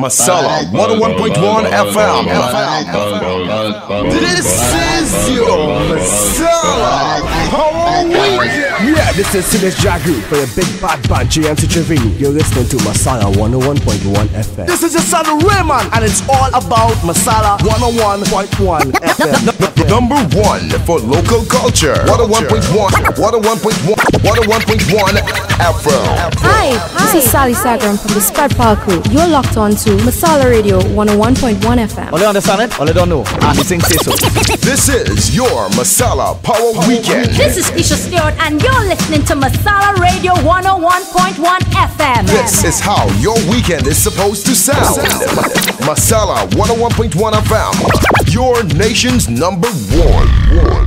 Masala 101.1 FM. This is your Masala Power Weekend. Yeah, this is Silas Jagu for your big bad band, JMC Triveni. You're listening to Masala 101.1 FM. This is your son Raymond, and it's all about Masala 101.1 FM. Number one for local culture. 101.1. 101.1. 101.1 FM. Hi, this is Sally Sagram from the Spread Power Crew. You're locked on to Masala Radio 101.1 FM. Only understand it, only don't know. He sings say so. This is your Masala Power Weekend. This is Isha Stewart, and you're listening to Masala Radio 101.1 FM. This is how your weekend is supposed to sound. Masala 101.1 FM, your nation's number one. one.